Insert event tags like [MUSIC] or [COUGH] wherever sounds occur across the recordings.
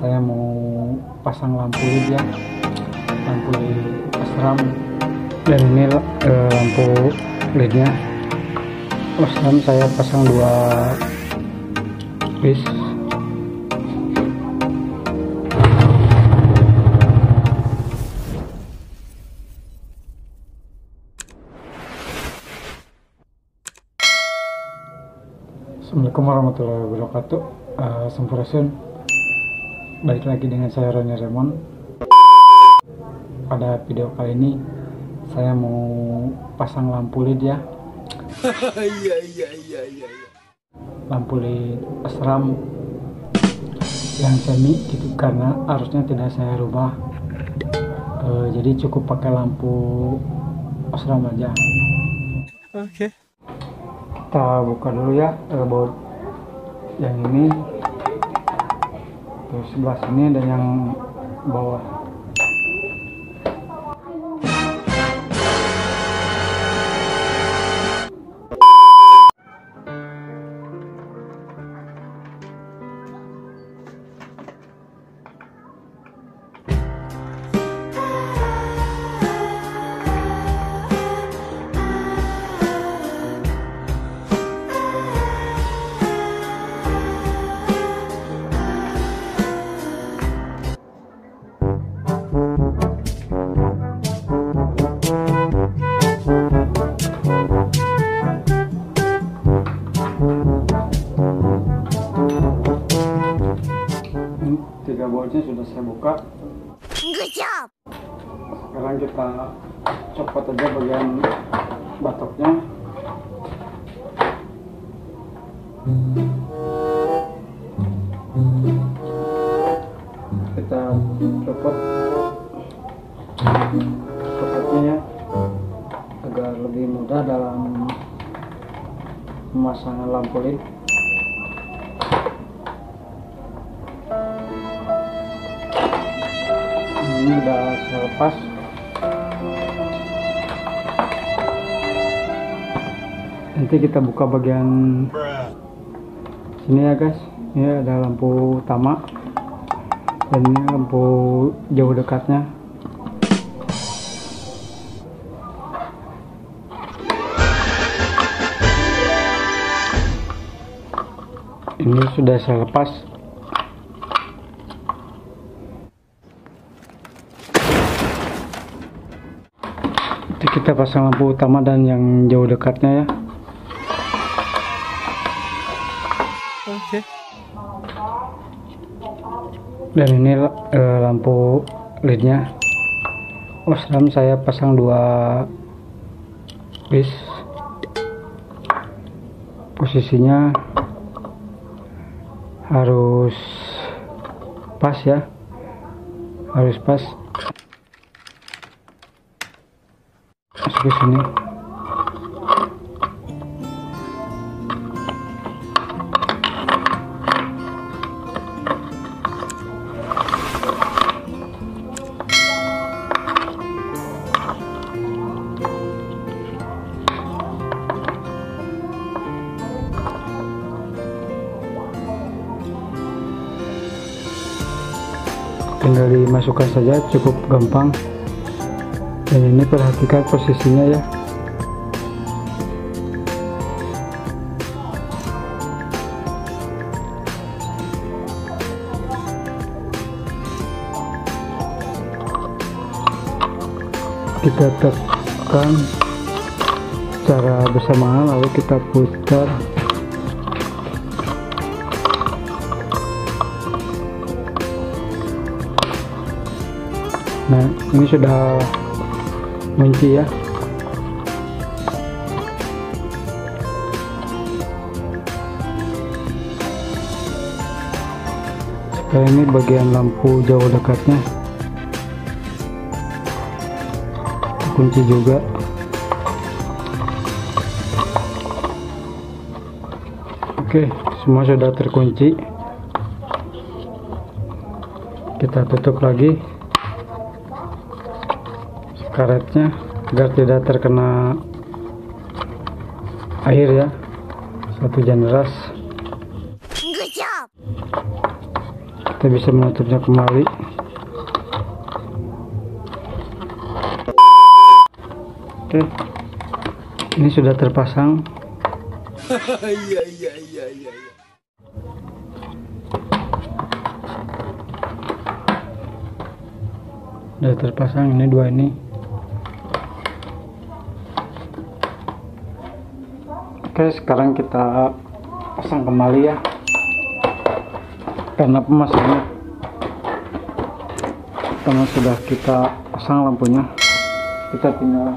saya mau pasang lampu led ya lampu led asram. Dan ini eh, lampu lednya asram. Saya pasang dua piece Assalamualaikum warahmatullahi wabarakatuh. Uh, Sampurasun Balik lagi dengan saya Roni Remon Pada video kali ini Saya mau pasang lampu led ya. [LAUGHS] Iya iya iya iya. Lampu led asram Yang semi gitu Karena arusnya tidak saya rubah. Uh, Jadi cukup pakai lampu asram aja. Oke. kita buka dulu ya baut yang ini sebelah sini dan yang bawah saya buka. Good job. sekarang kita copot aja bagian batoknya. Kita copot. Copotnya ya. Agar lebih mudah dalam pemasangan lampu led ini udah saya nanti kita buka bagian sini ya guys. Ini ada lampu utama. Dan ini lampu jauh dekatnya. Ini sudah saya lepas Nanti kita pasang lampu utama dan yang jauh dekatnya ya. Oke. dan ini eh, lampu lednya. Osram saya pasang dua piece posisinya harus pas ya. Harus pas ke sini. Tinggal dimasukkan saja cukup gampang dan ini perhatikan posisinya ya. Kita tekan secara bersamaan lalu kita putar. Nah ini sudah kunci ya. Sekarang ini bagian lampu jauh dekatnya. Kunci juga. Oke semua sudah terkunci. Kita tutup lagi karetnya agar tidak terkena air ya. Satu hujan deras. Kita bisa menutupnya kembali. Oke. Ini sudah terpasang. Iya iya iya iya. iya. sudah terpasang ini dua ini oke sekarang kita pasang kembali ya. Karena pemasangannya karena sudah kita pasang lampunya. Kita tinggal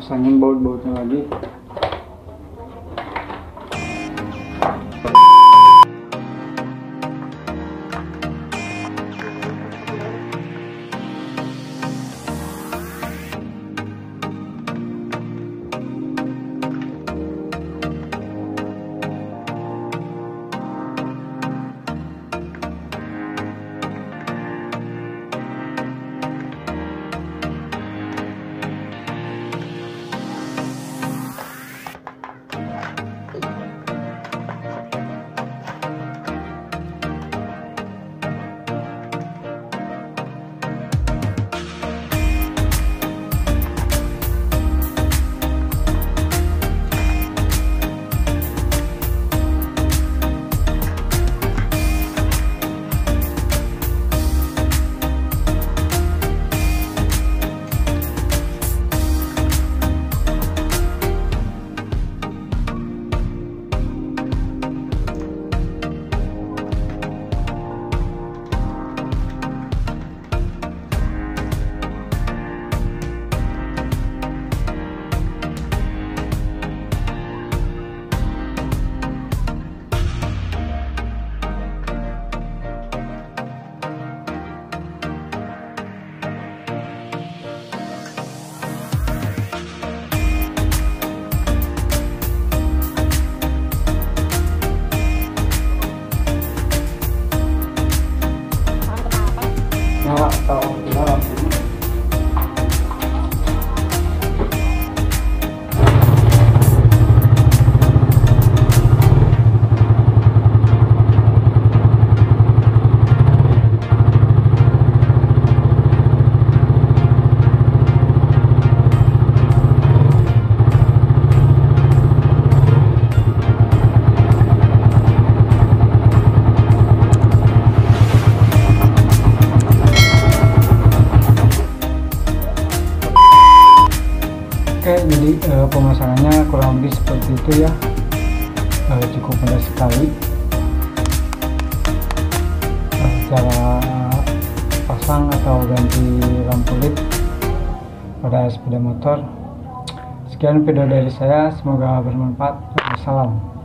pasangin baut-bautnya lagi atau tidak lampunya Oke, jadi eh, pemasangannya kurang lebih seperti itu ya. Eh, cukup mudah sekali. Eh, cara pasang atau ganti lampu led pada sepeda motor. Sekian video dari saya, semoga bermanfaat. Salam.